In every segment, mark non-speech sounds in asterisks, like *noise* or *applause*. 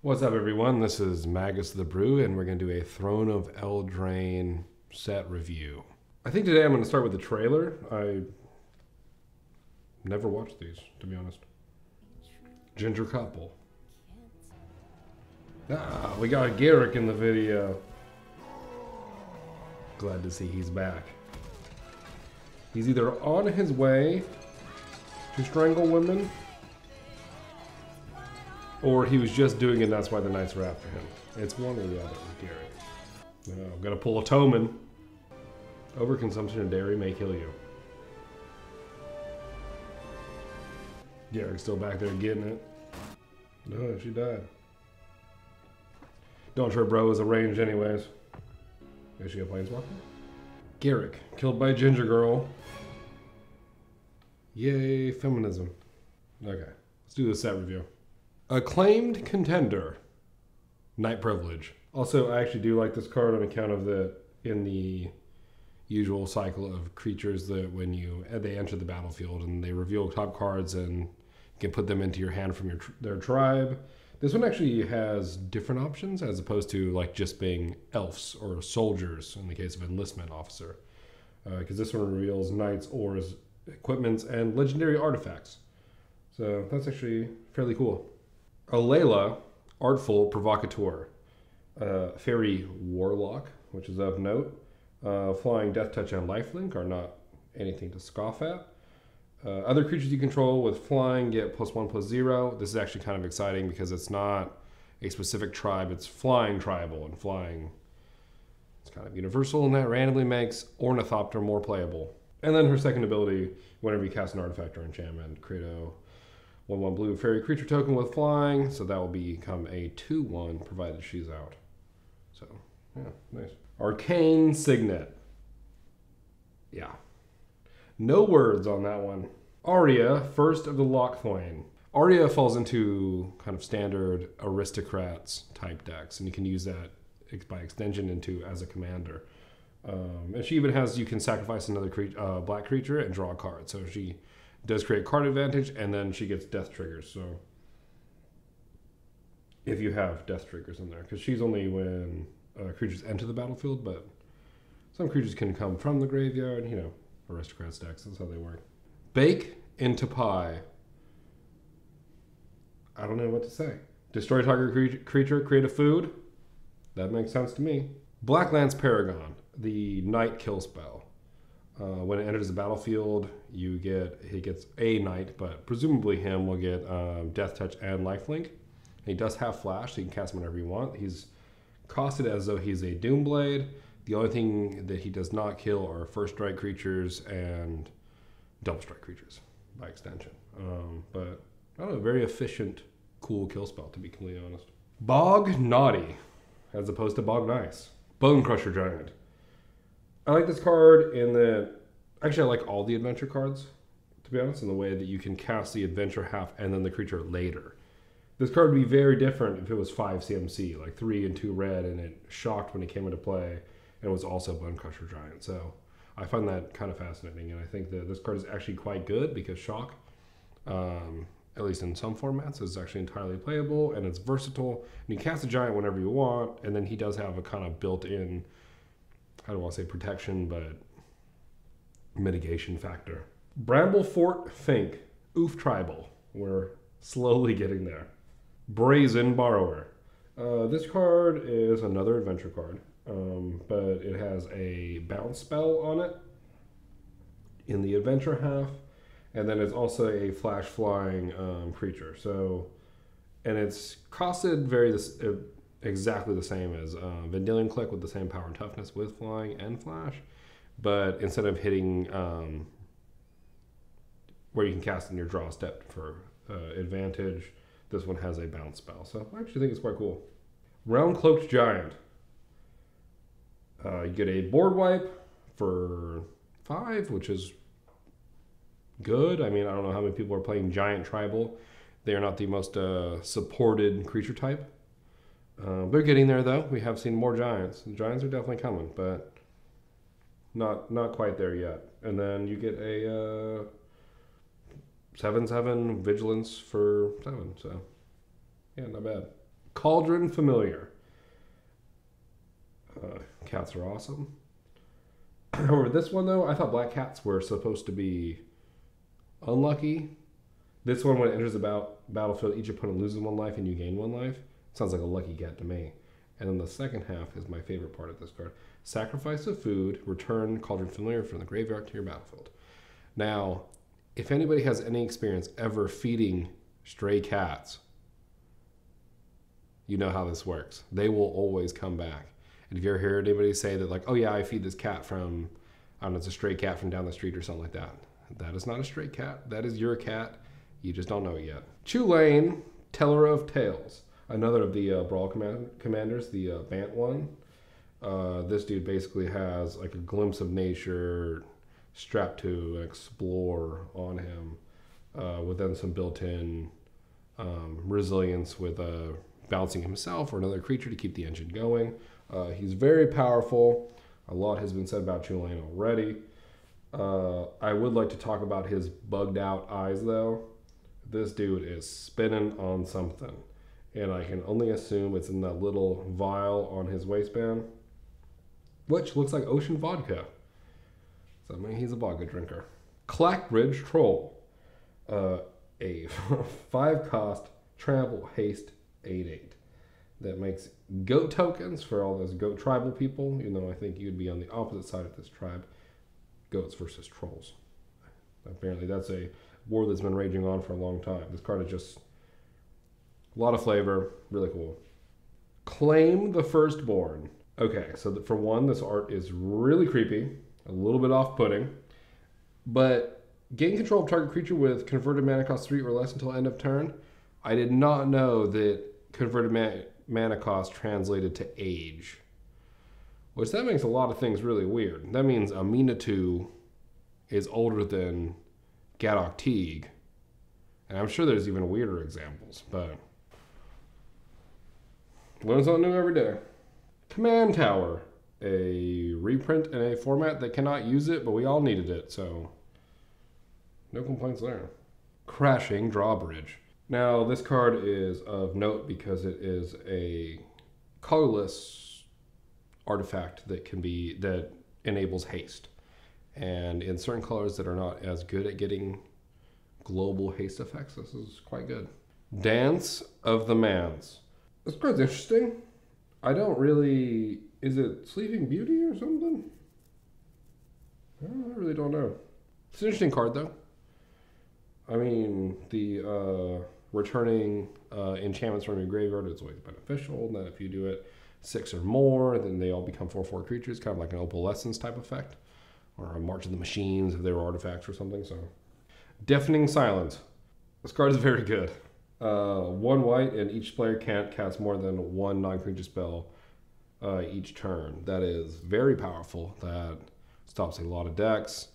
What's up, everyone? This is Magus the Brew, and we're going to do a Throne of Eldraine set review. I think today I'm going to start with the trailer. I never watched these, to be honest. Ginger Couple. Ah, we got Garruk in the video. Glad to see he's back. He's either on his way to strangle women, or he was just doing it and that's why the knights were after him. It's one or the other with Gary. No, I'm gonna pull a Toman. Overconsumption of dairy may kill you. Garruk's still back there getting it. No, she died. Don't trip, bro is a range anyways. Is she a planeswalker? Garruk, killed by Ginger Girl. Yay, feminism. Okay, let's do the set review. Acclaimed contender, Knight Privilege. Also, I actually do like this card on account of the in the usual cycle of creatures that when you they enter the battlefield and they reveal top cards and you can put them into your hand from your their tribe. This one actually has different options as opposed to like just being elves or soldiers in the case of enlistment officer. Because uh, this one reveals knights, auras, equipments, and legendary artifacts. So that's actually fairly cool. Alela, Artful Provocateur, uh, Fairy Warlock, which is of note. Uh, flying Death Touch and Lifelink are not anything to scoff at. Uh, other creatures you control with flying get plus one plus zero. This is actually kind of exciting because it's not a specific tribe, it's flying tribal, and flying it's kind of universal, and that randomly makes Ornithopter more playable. And then her second ability, whenever you cast an artifact or enchantment, create a 1 1 blue fairy creature token with flying, so that will become a 2 1 provided she's out. So, yeah, nice. Arcane Signet. Yeah. No words on that one. Arya, first of the Locthwain. Arya falls into kind of standard aristocrats type decks, and you can use that by extension into as a commander. Um, and she even has you can sacrifice another cre- uh, black creature and draw a card. So she does create card advantage, and then she gets death triggers. So if you have death triggers in there, because she's only when uh, creatures enter the battlefield, but some creatures can come from the graveyard. You know, aristocrat stacks. That's how they work. Bake into pie. I don't know what to say. Destroy target creature, create a food. That makes sense to me. Black Paragon, the knight kill spell. Uh, when it enters the battlefield, you get he gets a knight, but presumably him will get um, death touch and lifelink. He does have flash, so you can cast him whenever you want. He's costed as though he's a Doomblade. The only thing that he does not kill are first strike creatures and double strike creatures by extension. Um, but I don't know, very efficient, cool kill spell to be completely honest. Bog Naughty, as opposed to Bog Nice. Bone Crusher Giant. I like this card in the. actually I like all the adventure cards, to be honest, in the way that you can cast the adventure half and then the creature later. This card would be very different if it was five CMC, like three and two red, and it shocked when it came into play, and was also Bone Crusher Giant. So I find that kind of fascinating, and I think that this card is actually quite good because shock, um, at least in some formats, is actually entirely playable and it's versatile. And you cast a giant whenever you want, and then he does have a kind of built-in I don't want to say protection, but mitigation factor. Bramble Fort Fink, Ouphe Tribal. We're slowly getting there. Brazen Borrower. Uh, this card is another adventure card, um, but it has a bounce spell on it in the adventure half, and then it's also a flash flying um, creature. So, and it's costed very exactly the same as um, Vendilion Clique with the same power and toughness with flying and flash, but instead of hitting um, where you can cast in your draw step for uh, advantage, this one has a bounce spell. So I actually think it's quite cool. Realm Cloaked Giant. Uh, you get a board wipe for five, which is good. I mean, I don't know how many people are playing Giant Tribal. They are not the most uh, supported creature type. Uh, they're getting there though. We have seen more giants. The giants are definitely coming, but not not quite there yet. And then you get a uh, seven seven vigilance for seven. So yeah, not bad. Cauldron Familiar. Uh, cats are awesome. *clears throat* However, this one though, I thought black cats were supposed to be unlucky. This one, when it enters the bat- battlefield, each opponent loses one life and you gain one life. Sounds like a lucky cat to me. And then the second half is my favorite part of this card. Sacrifice of food, return Cauldron Familiar from the graveyard to your battlefield. Now, if anybody has any experience ever feeding stray cats, you know how this works. They will always come back. And if you ever hear anybody say that, like, oh yeah, I feed this cat from, I don't know, it's a stray cat from down the street or something like that. That is not a stray cat. That is your cat. You just don't know it yet. Chulane, Teller of Tales. Another of the uh, Brawl command- commanders, the uh, Bant one. Uh, this dude basically has like a glimpse of nature strapped to an explore on him, uh, with then some built-in um, resilience with uh, bouncing himself or another creature to keep the engine going. Uh, he's very powerful. A lot has been said about Chulane already. Uh, I would like to talk about his bugged out eyes though. This dude is spinning on something, and I can only assume it's in that little vial on his waistband, which looks like ocean vodka. So I mean, he's a vodka drinker. Clackbridge Troll, uh, a *laughs* five cost trample haste 8 8 that makes goat tokens for all those goat tribal people, even though I think you'd be on the opposite side of this tribe goats versus trolls. Apparently, that's a war that's been raging on for a long time. This card is just a lot of flavor, really cool. Claim the Firstborn. Okay, so for one, this art is really creepy, a little bit off putting, but gain control of target creature with converted mana cost 3 or less until end of turn. I did not know that converted mana, cost translated to age. Which that makes a lot of things really weird. That means Aminatou is older than Gaddock Teeg. And I'm sure there's even weirder examples, but learn something new every day. Command Tower, a reprint in a format that cannot use it, but we all needed it, so no complaints there. Crashing Drawbridge. Now, this card is of note because it is a colorless artifact that can be that enables haste. And in certain colors that are not as good at getting global haste effects, this is quite good. Dance of the Manse. This card's interesting. I don't really. Is it Sleeping Beauty or something? I really don't know. It's an interesting card, though. I mean, the uh, returning uh, enchantments from your graveyard is always beneficial. And then if you do it six or more, then they all become 4 4 creatures, kind of like an opalescence type effect, or a March of the Machines if they were artifacts or something. So, Deafening Silence. This card is very good. Uh, one white, and each player can't cast more than one non creature spell uh, each turn. That is very powerful. That stops a lot of decks.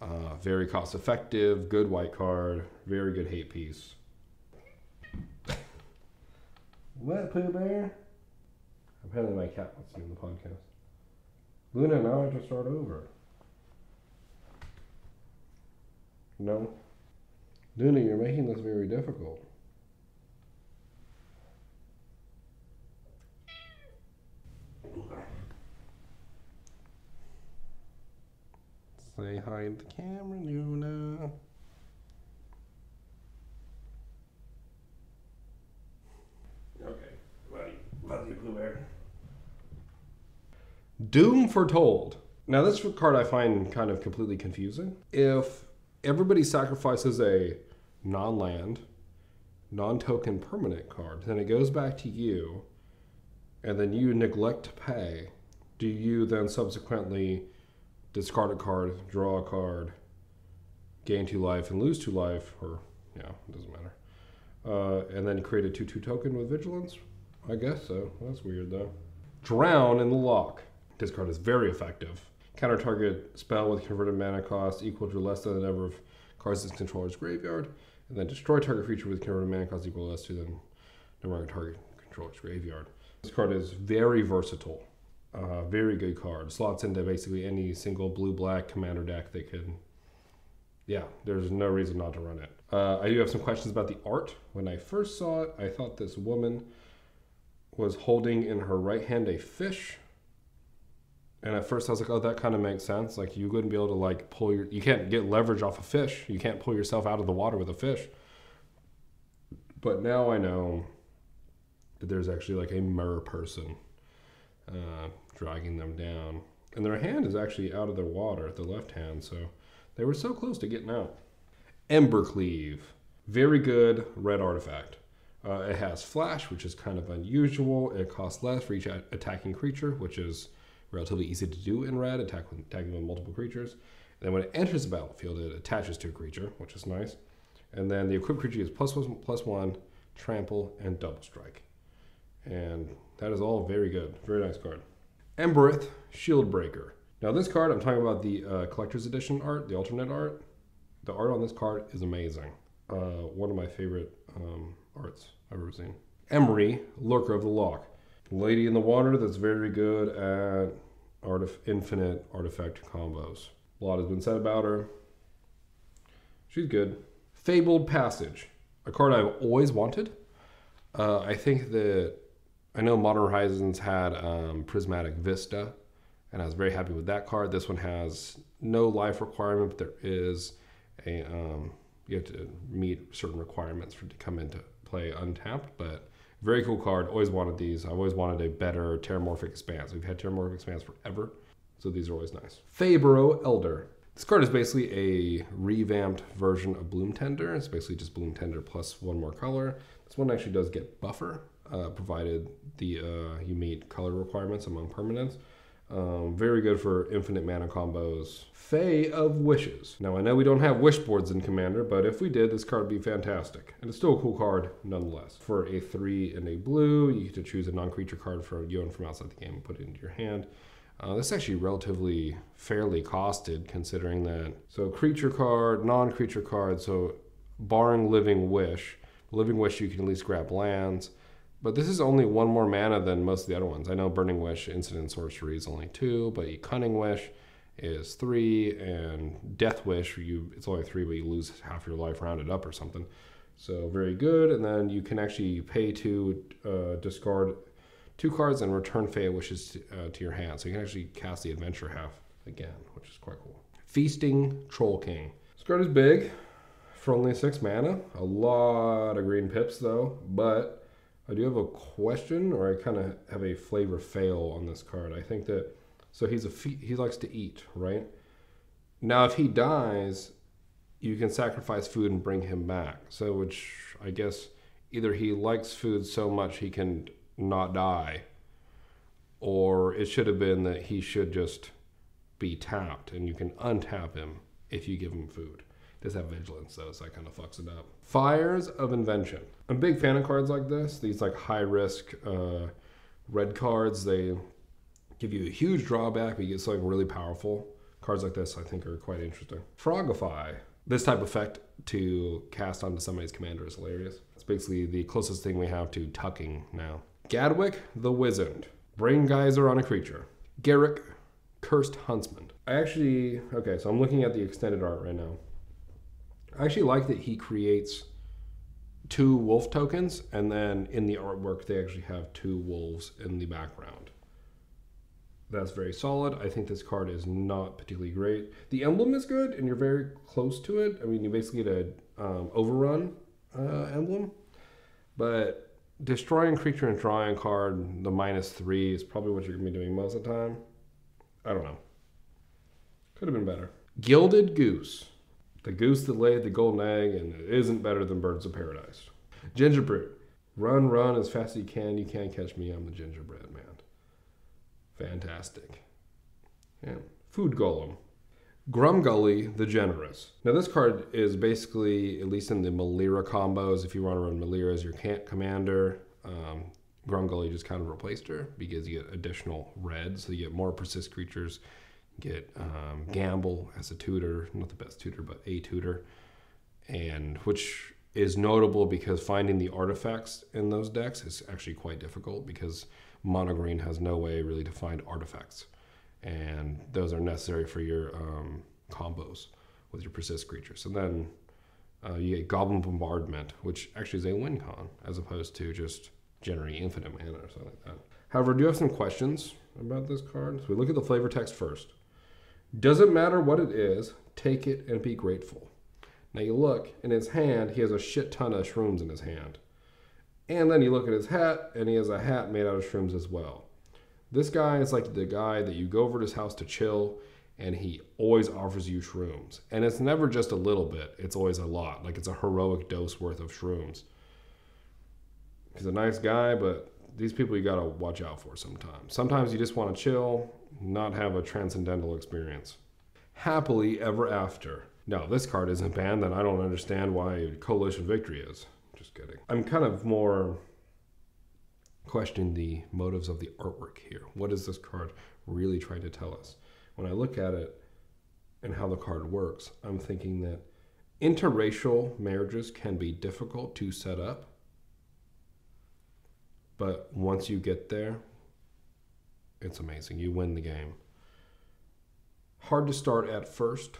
Uh, very cost effective, good white card, very good hate piece. what, Pooh Bear? Apparently, my cat wants to be in the podcast. Luna, now I have to start over. No. Luna, you're making this very difficult. Say hi to the camera, Luna. Okay, buddy, Blue Bear. Doom Foretold. Now, this card I find kind of completely confusing. If everybody sacrifices a non land, non token permanent card, then it goes back to you, and then you neglect to pay, do you then subsequently discard a card, draw a card, gain two life, and lose two life? Or, yeah, it doesn't matter. Uh, and then create a 2 2 token with vigilance? I guess so. That's weird though. Drown in the Loch. This card is very effective. Counter target spell with converted mana cost equal to less than the number of cards in controller's graveyard, and then destroy target creature with converted mana cost equal to less to the number of target controller's graveyard. This card is very versatile. Uh, very good card. Slots into basically any single blue black commander deck that could. Yeah, there's no reason not to run it. Uh, I do have some questions about the art. When I first saw it, I thought this woman was holding in her right hand a fish. And at first I was like, oh, that kind of makes sense. Like you wouldn't be able to like pull your, you can't get leverage off a fish. You can't pull yourself out of the water with a fish. But now I know that there's actually like a mer person uh, dragging them down. And their hand is actually out of the water, at the left hand. So they were so close to getting out. Embercleave. Very good red artifact. Uh, it has flash, which is kind of unusual. It costs less for each attacking creature, which is relatively easy to do in red, attack with, attacking with multiple creatures. And then when it enters the battlefield, it attaches to a creature, which is nice. And then the equipped creature is plus one, plus one, trample, and double strike. And that is all very good. Very nice card. Embereth, Shieldbreaker. Now, this card, I'm talking about the uh, collector's edition art, the alternate art. The art on this card is amazing. Uh, one of my favorite um, arts I've ever seen. Emry, Lurker of the Loch. Lady in the water that's very good at artif- infinite artifact combos. A lot has been said about her. She's good. Fabled Passage, a card I've always wanted. Uh, I think that I know Modern Horizons had um, Prismatic Vista, and I was very happy with that card. This one has no life requirement, but there is a um, you have to meet certain requirements for to come into play untapped. But very cool card. Always wanted these. I always wanted a better Terramorphic Expanse. We've had Terramorphic Expanse forever, so these are always nice. Faeburrow Elder. This card is basically a revamped version of Bloom Tender. It's basically just Bloom Tender plus one more color. This one actually does get buffer, uh, provided the uh, you meet color requirements among permanents. Um, very good for infinite mana combos. Fae of Wishes. Now I know we don't have wish boards in Commander, but if we did, this card would be fantastic. And it's still a cool card nonetheless. For a three and a blue, you get to choose a non-creature card for you and from outside the game and put it into your hand. Uh, this is actually relatively fairly costed considering that. So creature card, non-creature card. So barring Living Wish, Living Wish you can at least grab lands. But this is only one more mana than most of the other ones. I know Burning Wish, Incident Sorcery is only two, but Cunning Wish is three, and Death Wish, you it's only three, but you lose half your life rounded up or something. So very good. And then you can actually pay to uh, discard two cards and return Fae Wishes to, uh, to your hand. So you can actually cast the Adventure half again, which is quite cool. Feasting Troll King. This card is big for only six mana. A lot of green pips though, but I do have a question, or I kind of have a flavor fail on this card. I think that so he's a fe- he likes to eat, right? Now, if he dies, you can sacrifice food and bring him back. So, which I guess either he likes food so much he can not die, or it should have been that he should just be tapped, and you can untap him if you give him food does have vigilance though, so that kind of fucks it up. Fires of Invention. I'm a big fan of cards like this. These like high risk uh, red cards. They give you a huge drawback, but you get something really powerful. Cards like this, I think, are quite interesting. Frogify. This type of effect to cast onto somebody's commander is hilarious. It's basically the closest thing we have to tucking now. Gadwick the Wizard. Brain Geyser on a creature. Garruk, Cursed Huntsman. I actually, okay, so I'm looking at the extended art right now. I actually like that he creates two wolf tokens, and then in the artwork, they actually have two wolves in the background. That's very solid. I think this card is not particularly great. The emblem is good, and you're very close to it. I mean, you basically get a um, overrun uh, emblem, but destroying creature and drawing card, the minus three, is probably what you're gonna be doing most of the time. I don't know. Could have been better. Gilded Goose the goose that laid the golden egg, and it isn't better than birds of paradise. Gingerbread. Run, run as fast as you can. You can't catch me. I'm the gingerbread man. Fantastic. Yeah. Food Golem. Grumgully the Generous. Now, this card is basically, at least in the Melira combos, if you want to run Melira as your commander, um, Grumgully just kind of replaced her because you get additional red, so you get more persist creatures get um, Gamble as a tutor, not the best tutor, but a tutor, and which is notable because finding the artifacts in those decks is actually quite difficult because mono green has no way really to find artifacts, and those are necessary for your um, combos with your persist creatures. And then uh, you get Goblin Bombardment, which actually is a win con as opposed to just generating infinite mana or something like that. However, do have some questions about this card. So we look at the flavor text first. Doesn't matter what it is, take it and be grateful. Now you look in his hand, he has a shit ton of shrooms in his hand. And then you look at his hat, and he has a hat made out of shrooms as well. This guy is like the guy that you go over to his house to chill, and he always offers you shrooms. And it's never just a little bit, it's always a lot. Like it's a heroic dose worth of shrooms. He's a nice guy, but these people you gotta watch out for sometimes. Sometimes you just wanna chill, not have a transcendental experience. Happily ever after. No, this card isn't banned, then I don't understand why Coalition Victory is. Just kidding. I'm kind of more questioning the motives of the artwork here. What is this card really trying to tell us? When I look at it and how the card works, I'm thinking that interracial marriages can be difficult to set up. But once you get there, it's amazing. You win the game. Hard to start at first,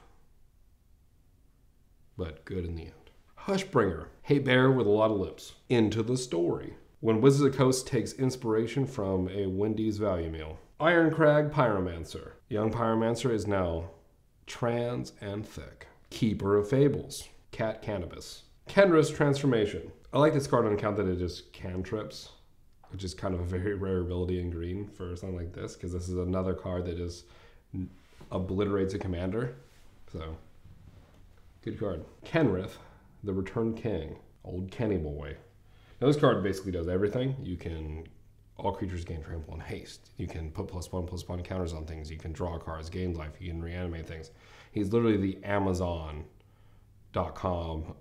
but good in the end. Hushbringer, Hey Bear with a lot of lips. Into the story. When Wizards of the Coast takes inspiration from a Wendy's value meal. Irencrag Pyromancer. Young Pyromancer is now trans and thick. Keeper of Fables. Cat Cannabis. Kenrith's Transformation. I like this card on account that it just cantrips, which is kind of a very rare ability in green for something like this, because this is another card that just obliterates a commander. So, good card. Kenrith, the Return King. Old Kenny boy. Now this card basically does everything. You can all creatures gain trample and haste. You can put plus one plus one counters on things. You can draw cards, gain life. You can reanimate things. He's literally the Amazon.com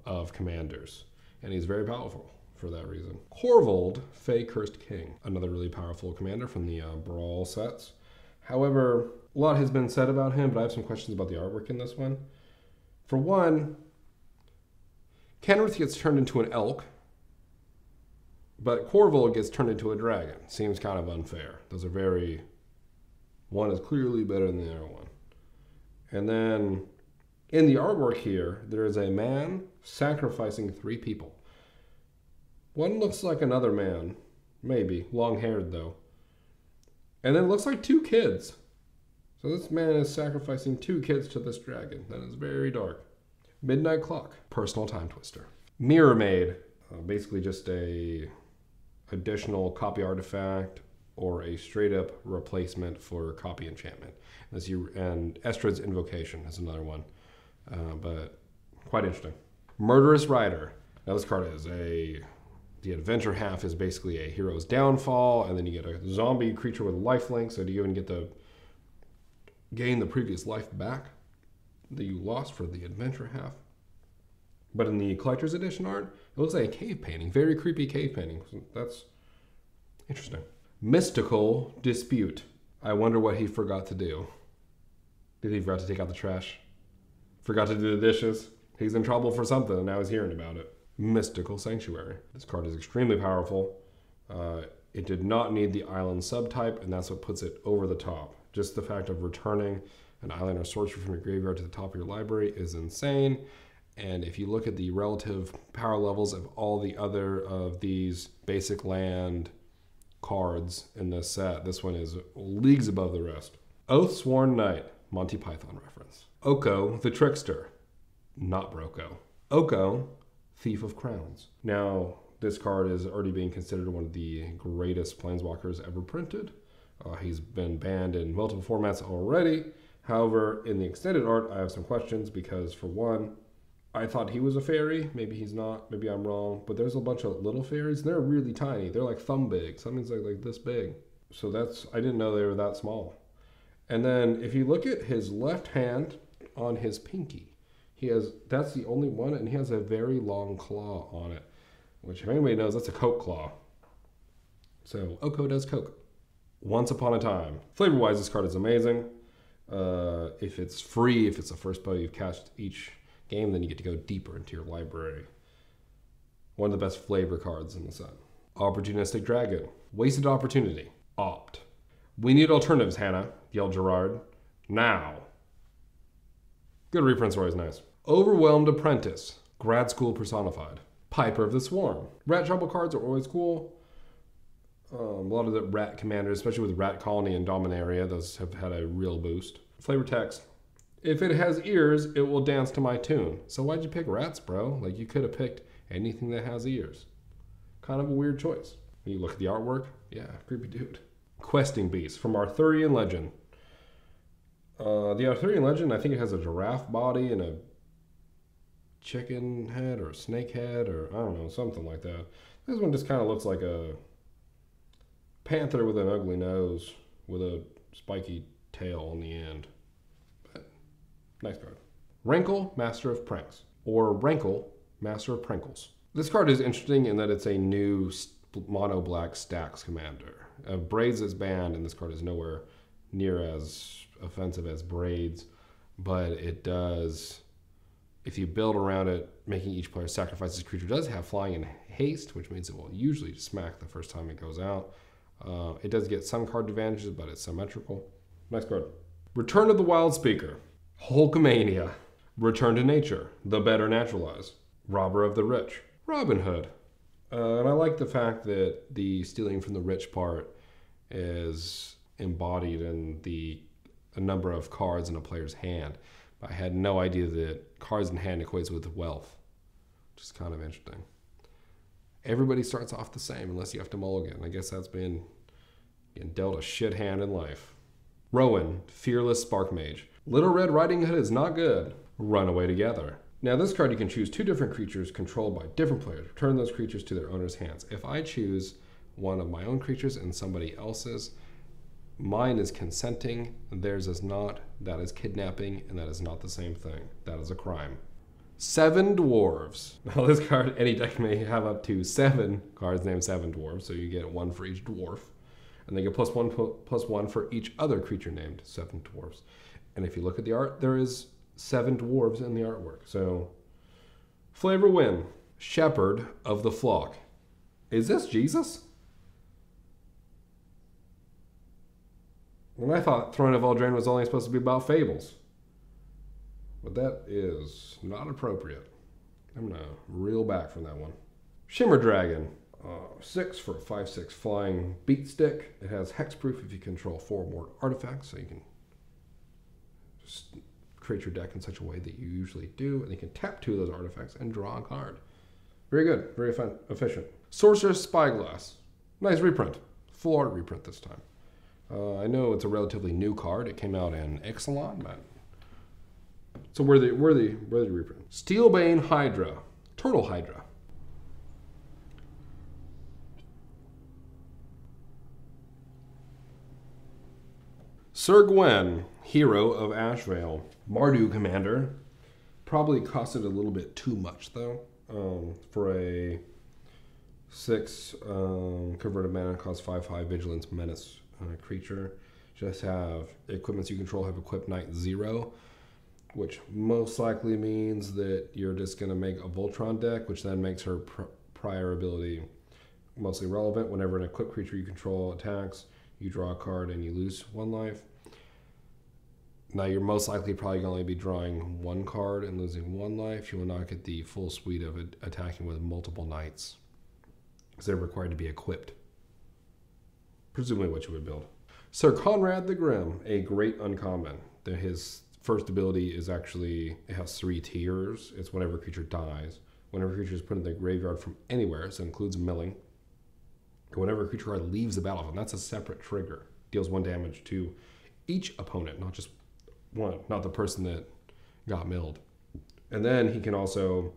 of commanders, and he's very powerful for that reason. Korvold, Fae Cursed King, another really powerful commander from the uh, Brawl sets. However, a lot has been said about him, but I have some questions about the artwork in this one. For one, Kenrith gets turned into an elk, but Korvold gets turned into a dragon. Seems kind of unfair. Those are very. One is clearly better than the other one. And then in the artwork here, there is a man sacrificing three people. One looks like another man, maybe, long haired though. And then looks like two kids. So this man is sacrificing two kids to this dragon. That is very dark. Midnight Clock, personal time twister. Mirrormade, uh, basically just a additional copy artifact or a straight up replacement for copy enchantment. As you and Estrid's Invocation is another one, uh, but quite interesting. Murderous Rider. Now this card is a the adventure half is basically a hero's downfall, and then you get a zombie creature with a life link. So do you even get to gain the previous life back that you lost for the adventure half? But in the collector's edition art, it looks like a cave painting, very creepy cave painting. That's interesting. Mystical dispute. I wonder what he forgot to do. Did he forgot to take out the trash? Forgot to do the dishes? He's in trouble for something, and now he's hearing about it. Mystical Sanctuary. This card is extremely powerful. Uh, it did not need the island subtype, and that's what puts it over the top. Just the fact of returning an island or sorcery from your graveyard to the top of your library is insane. And if you look at the relative power levels of all the other of these basic land cards in this set, this one is leagues above the rest. Oathsworn Knight, Monty Python reference. Oko, the Trickster, not Broko. Oko, Thief of Crowns. Now, this card is already being considered one of the greatest Planeswalkers ever printed. Uh, he's been banned in multiple formats already. However, in the extended art, I have some questions because, for one, I thought he was a fairy. Maybe he's not. Maybe I'm wrong. But there's a bunch of little fairies. And they're really tiny. They're like thumb big. Something's like, like this big. So that's I didn't know they were that small. And then if you look at his left hand on his pinky, he has that's the only one, and he has a very long claw on it. Which if anybody knows, that's a coke claw. So Oko does coke. Once upon a time. Flavor wise, this card is amazing. Uh, if it's free, if it's the first spell you've cast each game, then you get to go deeper into your library. One of the best flavor cards in the set. Opportunistic Dragon. Wasted opportunity. Opt. We need alternatives, Hannah, yelled Gerrard. Now. Good reprints are always nice. Overwhelmed Apprentice. Grad School personified. Piper of the Swarm. Rat Tribal cards are always cool. Um, a lot of the rat commanders, especially with Rat Colony and Dominaria, those have had a real boost. Flavor text. If it has ears, it will dance to my tune. So why'd you pick rats, bro? Like you could have picked anything that has ears. Kind of a weird choice. When you look at the artwork, yeah, creepy dude. Questing beast from Arthurian legend. Uh, the Arthurian legend, I think it has a giraffe body and a chicken head or a snake head or I don't know, something like that. This one just kind of looks like a panther with an ugly nose with a spiky tail on the end. But nice card. Rankle, Master of Pranks, or Rankle, Master of Prankles. This card is interesting in that it's a new mono black stacks commander. Uh, Braids is banned, and this card is nowhere near as offensive as Braids, but it does if you build around it, making each player sacrifice this creature does have flying and haste, which means it will usually smack the first time it goes out. Uh, it does get some card advantages, but it's symmetrical. Nice card. Return of the Wild Speaker. Hulkamania. Return to Nature. The Better Naturalize. Robber of the Rich. Robin Hood. Uh, and I like the fact that the stealing from the rich part is embodied in the a number of cards in a player's hand. I had no idea that cards in hand equates with wealth, which is kind of interesting. Everybody starts off the same unless you have to mulligan. I guess that's been dealt a shit hand in life. Rowan, Fearless Spark Mage. Little Red Riding Hood is not good. Run away together. Now, this card you can choose two different creatures controlled by different players. Return those creatures to their owner's hands. If I choose one of my own creatures and somebody else's, Mine is consenting, theirs is not. That is kidnapping, and that is not the same thing. That is a crime. Seven dwarves. *laughs* Now, this card, any deck may have up to seven cards named seven dwarves, so you get one for each dwarf. And they get plus one plus one for each other creature named seven dwarves. And if you look at the art, there is seven dwarves in the artwork. So, flavor win. Shepherd of the flock. Is this Jesus? And I thought Throne of Eldraine was only supposed to be about fables. But that is not appropriate. I'm going to reel back from that one. Shimmer Dragon. Uh, six for a 5 6 flying beat stick. It has hexproof if you control four more artifacts, so you can just create your deck in such a way that you usually do, and you can tap two of those artifacts and draw a card. Very good, very efficient. Sorcerous Spyglass. Nice reprint. Full art reprint this time. Uh, I know it's a relatively new card. It came out in Ixalan, but so worthy, worthy, worthy reprint. Steelbane Hydra, Turtle Hydra. Syr Gwyn, hero of Ashvale, Mardu commander. Probably costed a little bit too much though um, for a six um, converted mana cost five five vigilance menace uh, creature. Just have equipments you control have equipped knight zero, which most likely means that you're just going to make a Voltron deck, which then makes her pr- prior ability mostly relevant. Whenever an equipped creature you control attacks, you draw a card and you lose one life. Now you're most likely probably going to be drawing one card and losing one life. You will not get the full suite of attacking with multiple knights because they're required to be equipped presumably what you would build. Syr Konrad the Grim, a great uncommon. His first ability is actually, it has three tiers. It's whenever a creature dies, whenever a creature is put in the graveyard from anywhere, so it includes milling. Whenever a creature card leaves the battlefield, that's a separate trigger. Deals one damage to each opponent, not just one, not the person that got milled. And then he can also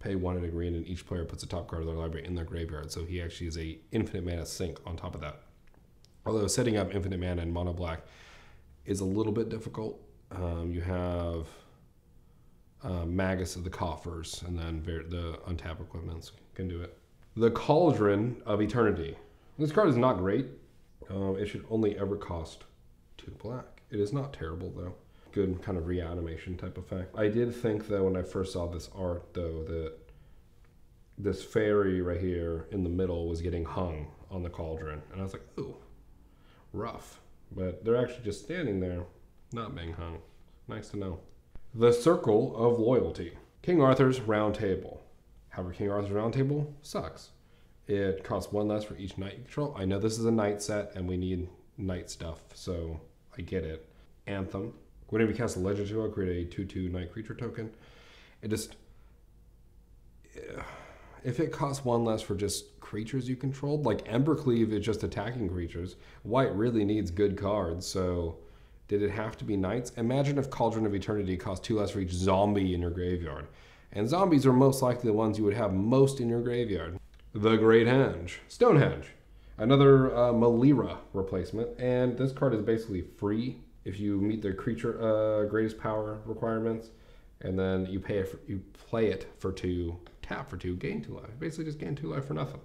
pay one in a green, and each player puts a top card of their library in their graveyard. So he actually is a infinite mana sink on top of that. Although setting up infinite mana in mono black is a little bit difficult. Um, you have uh, Magus of the coffers, and then the untap equipments can do it. The Cauldron of Eternity. This card is not great. Um, it should only ever cost two black. It is not terrible though. Good kind of reanimation type effect. I did think though when I first saw this art though that this fairy right here in the middle was getting hung on the cauldron, and I was like, ooh, rough, but they're actually just standing there, not being hung. Nice to know. The Circle of Loyalty. King Arthur's Round Table. However, King Arthur's Round Table sucks. It costs one less for each knight you control. I know this is a knight set and we need knight stuff, so I get it. Anthem. Whenever you cast a legend to create a 2 2 knight creature token. It just. If it costs one less for just creatures you controlled, like Embercleave is just attacking creatures, white really needs good cards, so did it have to be knights? Imagine if Cauldron of Eternity cost two less for each zombie in your graveyard. And zombies are most likely the ones you would have most in your graveyard. The Great Henge. Stonehenge. Another uh, Melira replacement. And this card is basically free if you meet the creature uh, greatest power requirements. And then you pay it for, you play it for two, tap for two, gain two life. Basically just gain two life for nothing.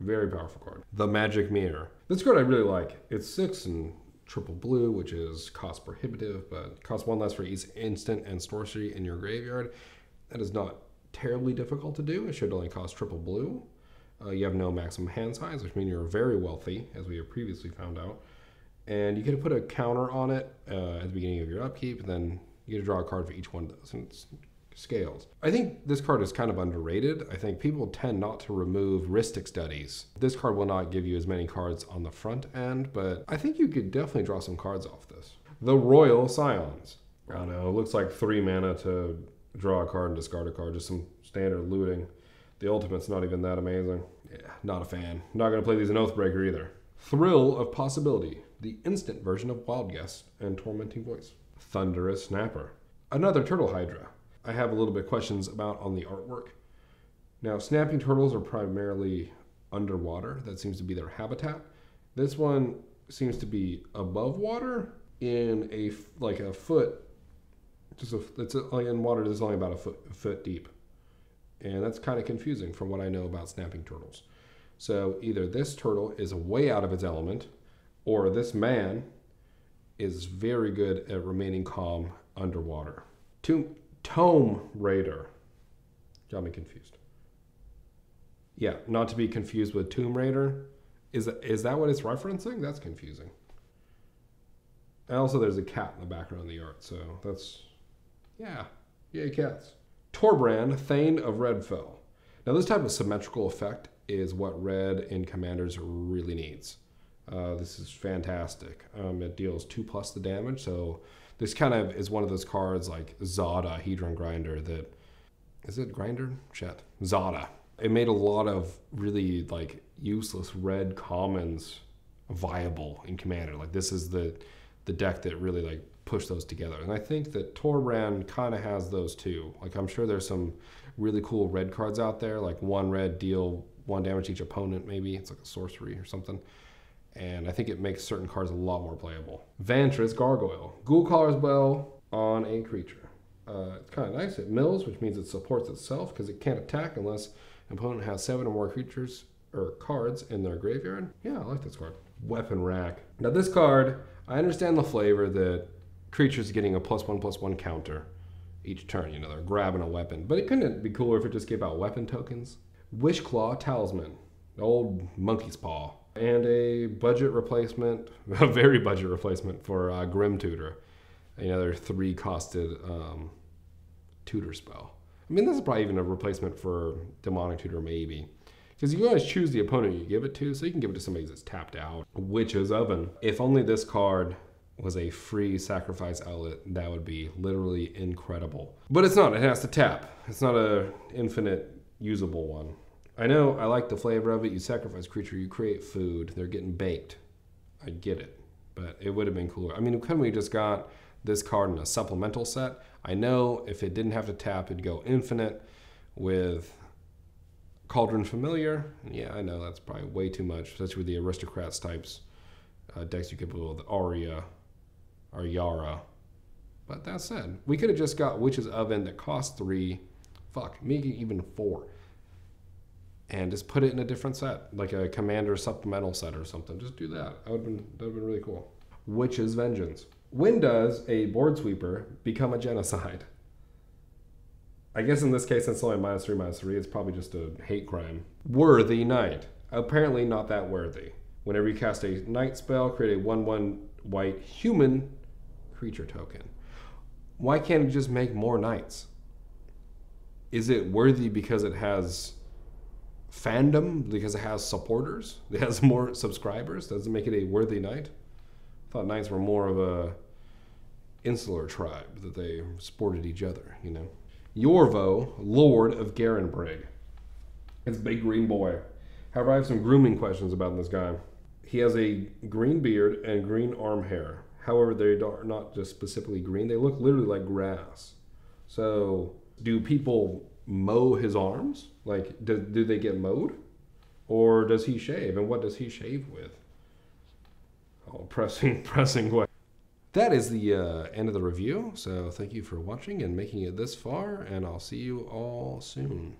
Very powerful card. The Magic Mirror. This card I really like. It's six and triple blue, which is cost prohibitive, but costs one less for each instant and sorcery in your graveyard. That is not terribly difficult to do. It should only cost triple blue. Uh, you have no maximum hand size, which means you're very wealthy, as we have previously found out. And you get to put a counter on it uh, at the beginning of your upkeep, and then you get to draw a card for each one of those. And it's scales. I think this card is kind of underrated. I think people tend not to remove Rhystic Studies. This card will not give you as many cards on the front end, but I think you could definitely draw some cards off this. The Royal Scions. I don't know, it looks like three mana to draw a card and discard a card, just some standard looting. The Ultimate's not even that amazing. Yeah, not a fan. Not to play these in Oathbreaker either. Thrill of Possibility, the instant version of Wild Guess and Tormenting Voice. Thunderous Snapper, another Turtle Hydra. I have a little bit of questions about on the artwork. Now, snapping turtles are primarily underwater. That seems to be their habitat. This one seems to be above water in a like a foot. Just a, it's a, in water that's only about a foot, a foot deep, and that's kind of confusing from what I know about snapping turtles. So either this turtle is way out of its element, or this man is very good at remaining calm underwater. Two Tome Raider. Got me confused. Yeah, not to be confused with Tomb Raider. Is that, is that what it's referencing? That's confusing. And also, there's a cat in the background of the art, so that's yeah, yay cats. Torbrand, Thane of Redfell. Now, this type of symmetrical effect is what red in Commanders really needs. Uh, this is fantastic. Um, it deals two plus the damage, so this kind of is one of those cards like Zada, Hedron Grinder, that is it Grinder? Shit. Zada. It made a lot of really like useless red commons viable in Commander. Like this is the the deck that really like pushed those together. And I think that Torbrand kind of has those too. Like I'm sure there's some really cool red cards out there, like one red deal one damage each opponent, maybe. It's like a sorcery or something and I think it makes certain cards a lot more playable. Vantress Gargoyle. Ghoul Caller's Bell on a creature. Uh, it's kind of nice. It mills, which means it supports itself because it can't attack unless an opponent has seven or more creatures or cards in their graveyard. Yeah, I like this card. Weapon Rack. Now this card, I understand the flavor that creatures getting a plus one plus one counter each turn. You know, they're grabbing a weapon. But it couldn't be cooler if it just gave out weapon tokens. Wish Claw Talisman. Old monkey's paw and a budget replacement, *laughs* a very budget replacement for uh, Grim Tutor, another three costed um, tutor spell. I mean, this is probably even a replacement for Demonic Tutor, maybe. Because you always choose the opponent you give it to, so you can give it to somebody that's tapped out. Witch's Oven. If only this card was a free sacrifice outlet, that would be literally incredible. But it's not, it has to tap. It's not a infinite usable one. I know I like the flavor of it. You sacrifice creature, you create food. They're getting baked. I get it, but it would have been cooler. I mean, couldn't we just got this card in a supplemental set? I know if it didn't have to tap, it'd go infinite with Cauldron Familiar. Yeah, I know that's probably way too much, especially with the Aristocrats types uh, decks you could put with Aria or Yara. But that said, we could have just got Witch's Oven that cost three, fuck, maybe even four and just put it in a different set, like a commander supplemental set or something. Just do that. That would have been, that would have been really cool. Witch's Vengeance. When does a board sweeper become a genocide? I guess in this case, it's only minus three, minus three, it's probably just a hate crime. Worthy Knight. Apparently not that worthy. Whenever you cast a knight spell, create a 1 1 white human creature token. Why can't it just make more knights? Is it worthy because it has fandom because it has supporters. *laughs* It has more subscribers. Doesn't make it a worthy knight. I thought knights were more of a insular tribe that they supported each other. You know, Yorvo, Lord of Garenbrig. It's big green boy. However, I have some grooming questions about this guy. He has a green beard and green arm hair. However, they are not just specifically green. They look literally like grass. So, do people mow his arms? Like, do, do they get mowed? Or does he shave? And what does he shave with? Oh, *laughs* pressing, pressing question. That is the uh, end of the review. So, thank you for watching and making it this far. And I'll see you all soon.